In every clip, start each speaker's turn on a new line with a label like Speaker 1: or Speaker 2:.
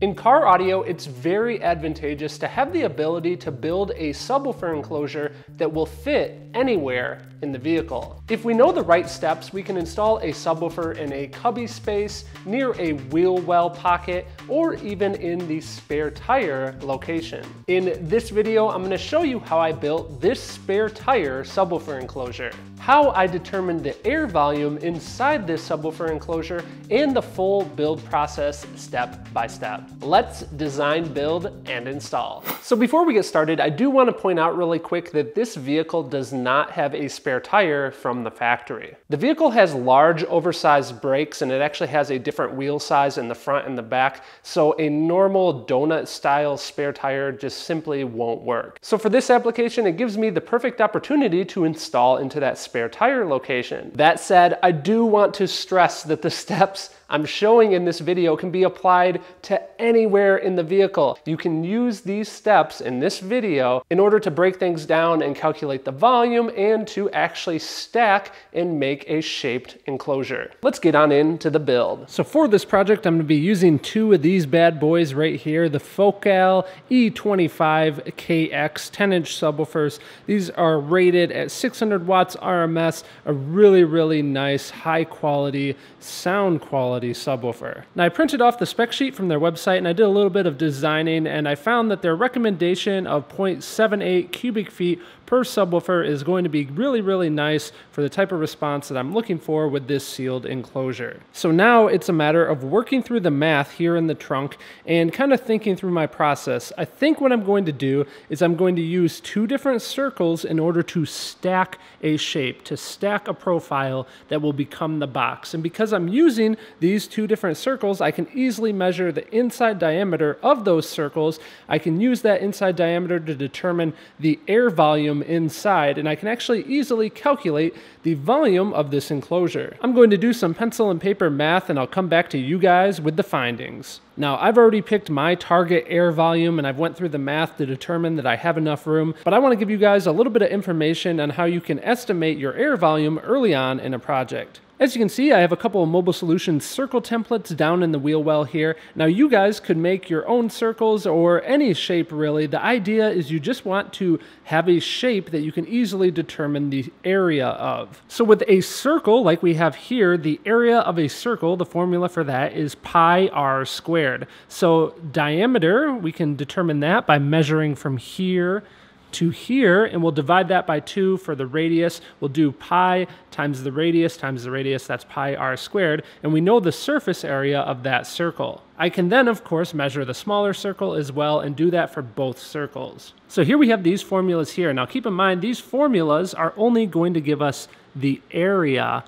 Speaker 1: In car audio, it's very advantageous to have the ability to build a subwoofer enclosure that will fit anywhere in the vehicle. If we know the right steps, we can install a subwoofer in a cubby space, near a wheel well pocket, or even in the spare tire location. In this video, I'm gonna show you how I built this spare tire subwoofer enclosure, how I determined the air volume inside this subwoofer enclosure, and the full build process step by step. Let's design, build, and install. So before we get started, I do wanna point out really quick that this vehicle does not have a spare tire from the factory. The vehicle has large oversized brakes and it actually has a different wheel size in the front and the back, so a normal donut style spare tire just simply won't work. So for this application, it gives me the perfect opportunity to install into that spare tire location. That said, I do want to stress that the steps I'm showing in this video can be applied to anywhere in the vehicle. You can use these steps in this video in order to break things down and calculate the volume and to actually stack and make a shaped enclosure. Let's get on into the build. So for this project, I'm gonna be using two of these bad boys right here, the Focal E25KX 10 inch subwoofers. These are rated at 600 watts RMS, a really, really nice high quality sound quality quality subwoofer. Now I printed off the spec sheet from their website and I did a little bit of designing and I found that their recommendation of 0.78 cubic feet per subwoofer is going to be really, really nice for the type of response that I'm looking for with this sealed enclosure. So now it's a matter of working through the math here in the trunk and kind of thinking through my process. I think what I'm going to do is I'm going to use two different circles in order to stack a shape, to stack a profile that will become the box. And because I'm using these two different circles, I can easily measure the inside diameter of those circles. I can use that inside diameter to determine the air volume inside, and I can actually easily calculate the volume of this enclosure. I'm going to do some pencil and paper math, and I'll come back to you guys with the findings. Now, I've already picked my target air volume, and I've went through the math to determine that I have enough room, but I want to give you guys a little bit of information on how you can estimate your air volume early on in a project. As you can see, I have a couple of Mobile Solutions circle templates down in the wheel well here. Now you guys could make your own circles or any shape really. The idea is you just want to have a shape that you can easily determine the area of. So with a circle like we have here, the area of a circle, the formula for that is pi r squared. So diameter, we can determine that by measuring from here to here, and we'll divide that by 2 for the radius. We'll do pi times the radius times the radius, that's pi r squared, and we know the surface area of that circle. I can then, of course, measure the smaller circle as well and do that for both circles. So here we have these formulas here. Now keep in mind, these formulas are only going to give us the area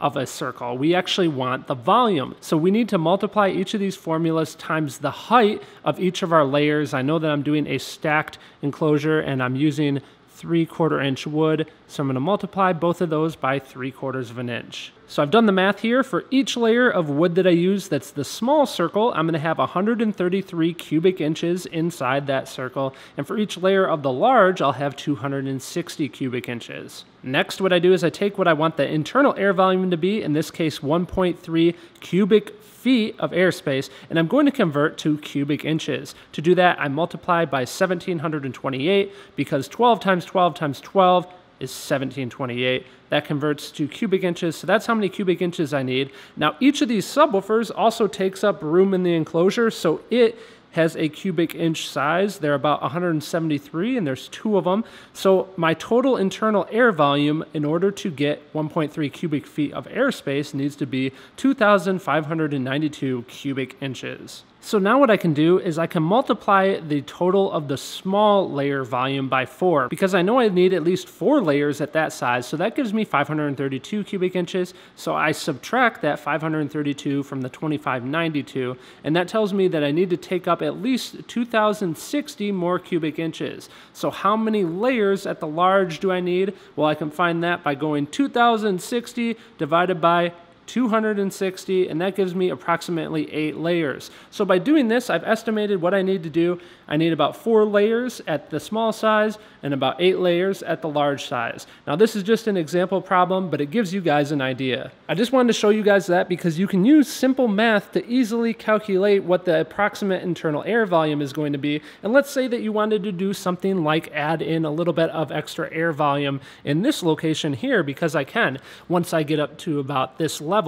Speaker 1: of a circle. We actually want the volume. So we need to multiply each of these formulas times the height of each of our layers. I know that I'm doing a stacked enclosure and I'm using three quarter inch wood. So I'm gonna multiply both of those by three quarters of an inch. So I've done the math here. For each layer of wood that I use that's the small circle, I'm gonna have 133 cubic inches inside that circle. And for each layer of the large, I'll have 260 cubic inches. Next, what I do is I take what I want the internal air volume to be, in this case 1.3 cubic feet of airspace, and I'm going to convert to cubic inches. To do that, I multiply by 1728 because 12 times 12 times 12 is 1728. That converts to cubic inches, so that's how many cubic inches I need. Now, each of these subwoofers also takes up room in the enclosure, so it has a cubic inch size. They're about 173 and there's two of them. So my total internal air volume in order to get 1.3 cubic feet of airspace needs to be 2,592 cubic inches. So now what I can do is I can multiply the total of the small layer volume by four because I know I need at least four layers at that size. So that gives me 532 cubic inches. So I subtract that 532 from the 2592 and that tells me that I need to take up at least 2060 more cubic inches. So how many layers at the large do I need? Well, I can find that by going 2060 divided by 260, and that gives me approximately eight layers. So by doing this, I've estimated what I need to do. I need about four layers at the small size and about eight layers at the large size. Now this is just an example problem, but it gives you guys an idea. I just wanted to show you guys that because you can use simple math to easily calculate what the approximate internal air volume is going to be. And let's say that you wanted to do something like add in a little bit of extra air volume in this location here because I can once I get up to about this level.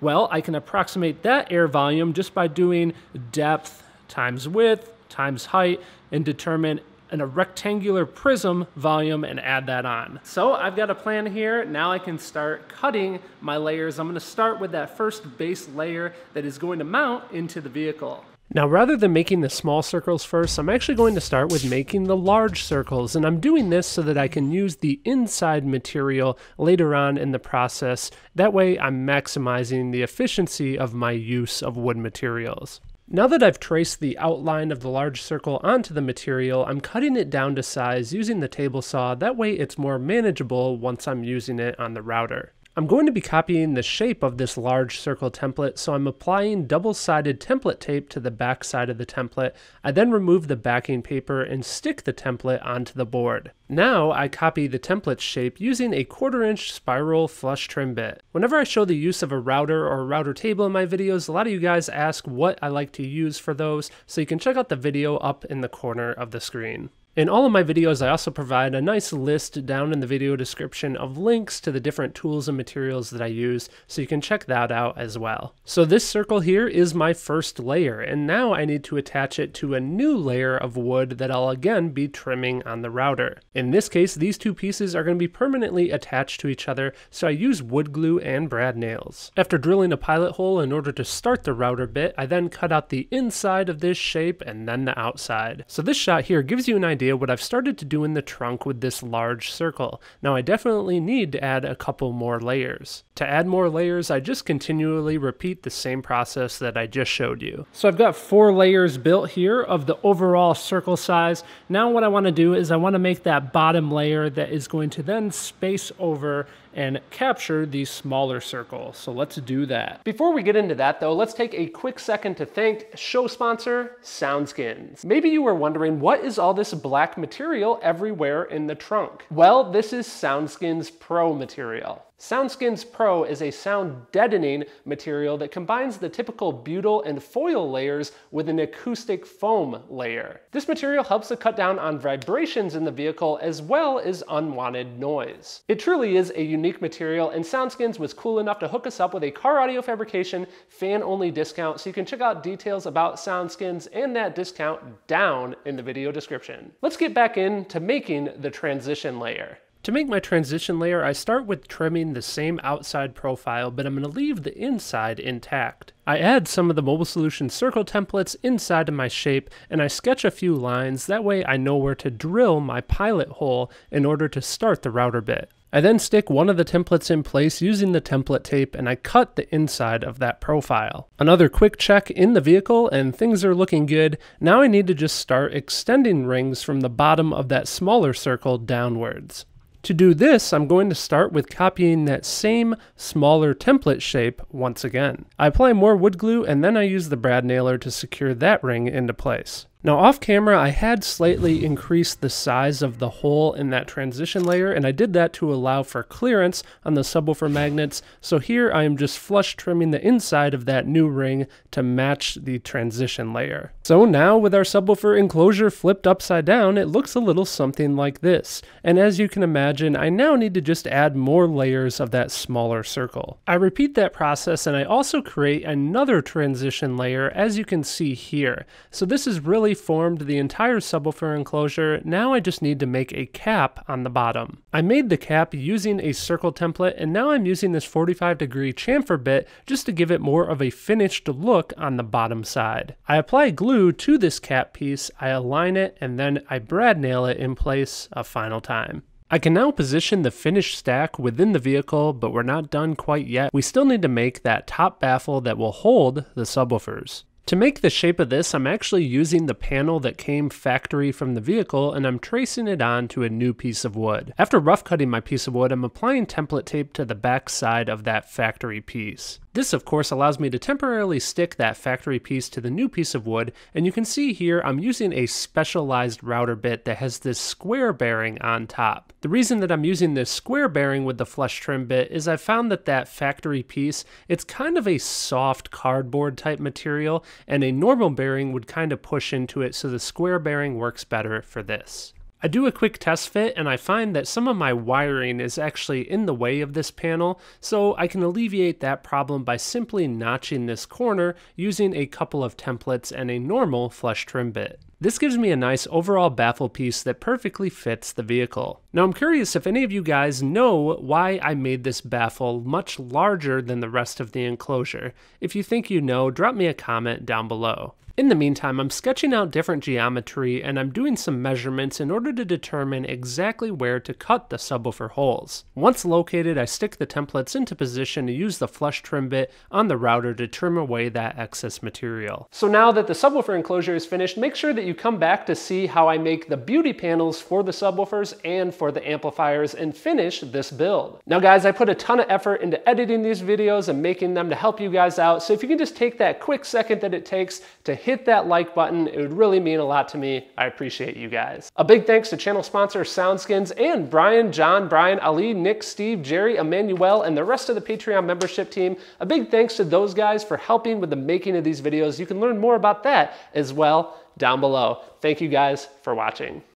Speaker 1: Well, I can approximate that air volume just by doing depth times width times height and determine in a rectangular prism volume and add that on. So I've got a plan here. Now I can start cutting my layers. I'm gonna start with that first base layer that is going to mount into the vehicle. Now rather than making the small circles first, I'm actually going to start with making the large circles, and I'm doing this so that I can use the inside material later on in the process. That way I'm maximizing the efficiency of my use of wood materials. Now that I've traced the outline of the large circle onto the material, I'm cutting it down to size using the table saw, that way it's more manageable once I'm using it on the router. I'm going to be copying the shape of this large circle template, so I'm applying double-sided template tape to the back side of the template. I then remove the backing paper and stick the template onto the board. Now I copy the template shape using a quarter inch spiral flush trim bit. Whenever I show the use of a router or a router table in my videos, a lot of you guys ask what I like to use for those, so you can check out the video up in the corner of the screen. In all of my videos, I also provide a nice list down in the video description of links to the different tools and materials that I use, so you can check that out as well. So this circle here is my first layer, and now I need to attach it to a new layer of wood that I'll again be trimming on the router. In this case, these two pieces are going to be permanently attached to each other, so I use wood glue and brad nails. After drilling a pilot hole in order to start the router bit, I then cut out the inside of this shape and then the outside. So this shot here gives you an idea idea what I've started to do in the trunk with this large circle. Now I definitely need to add a couple more layers. To add more layers, I just continually repeat the same process that I just showed you. So I've got four layers built here of the overall circle size. Now what I wanna do is I wanna make that bottom layer that is going to then space over and capture these smaller circles. So let's do that. Before we get into that though, let's take a quick second to thank show sponsor, Soundskins. Maybe you were wondering, what is all this black material everywhere in the trunk? Well, this is Soundskins Pro material. Soundskins Pro is a sound deadening material that combines the typical butyl and foil layers with an acoustic foam layer. This material helps to cut down on vibrations in the vehicle as well as unwanted noise. It truly is a unique material and Soundskins was cool enough to hook us up with a car audio fabrication fan only discount so you can check out details about Soundskins and that discount down in the video description. Let's get back into making the transition layer. To make my transition layer, I start with trimming the same outside profile, but I'm going to leave the inside intact. I add some of the Mobile Solutions circle templates inside of my shape, and I sketch a few lines, that way I know where to drill my pilot hole in order to start the router bit. I then stick one of the templates in place using the template tape and I cut the inside of that profile. Another quick check in the vehicle and things are looking good. Now I need to just start extending rings from the bottom of that smaller circle downwards. To do this, I'm going to start with copying that same smaller template shape once again. I apply more wood glue and then I use the brad nailer to secure that ring into place. Now off camera, I had slightly increased the size of the hole in that transition layer, and I did that to allow for clearance on the subwoofer magnets. So here I am just flush trimming the inside of that new ring to match the transition layer. So now with our subwoofer enclosure flipped upside down, it looks a little something like this. And as you can imagine, I now need to just add more layers of that smaller circle. I repeat that process and I also create another transition layer as you can see here. So this is really formed the entire subwoofer enclosure, now I just need to make a cap on the bottom. I made the cap using a circle template and now I'm using this 45 degree chamfer bit just to give it more of a finished look on the bottom side. I apply glue to this cap piece, I align it, and then I brad nail it in place a final time. I can now position the finished stack within the vehicle, but we're not done quite yet. We still need to make that top baffle that will hold the subwoofers. To make the shape of this, I'm actually using the panel that came factory from the vehicle and I'm tracing it on to a new piece of wood. After rough cutting my piece of wood, I'm applying template tape to the back side of that factory piece. This of course allows me to temporarily stick that factory piece to the new piece of wood, and you can see here I'm using a specialized router bit that has this square bearing on top. The reason that I'm using this square bearing with the flush trim bit is I found that that factory piece, it's kind of a soft cardboard type material, and a normal bearing would kind of push into it, so the square bearing works better for this. I do a quick test fit and I find that some of my wiring is actually in the way of this panel, so I can alleviate that problem by simply notching this corner using a couple of templates and a normal flush trim bit. This gives me a nice overall baffle piece that perfectly fits the vehicle. Now I'm curious if any of you guys know why I made this baffle much larger than the rest of the enclosure. If you think you know, drop me a comment down below. In the meantime, I'm sketching out different geometry and I'm doing some measurements in order to determine exactly where to cut the subwoofer holes. Once located, I stick the templates into position to use the flush trim bit on the router to trim away that excess material. So now that the subwoofer enclosure is finished, make sure that you come back to see how I make the beauty panels for the subwoofers and for the amplifiers and finish this build. Now guys, I put a ton of effort into editing these videos and making them to help you guys out. So if you can just take that quick second that it takes to hit hit that like button. It would really mean a lot to me. I appreciate you guys. A big thanks to channel sponsor SoundSkins and Brian, John, Brian, Ali, Nick, Steve, Jerry, Emmanuel, and the rest of the Patreon membership team. A big thanks to those guys for helping with the making of these videos. You can learn more about that as well down below. Thank you guys for watching.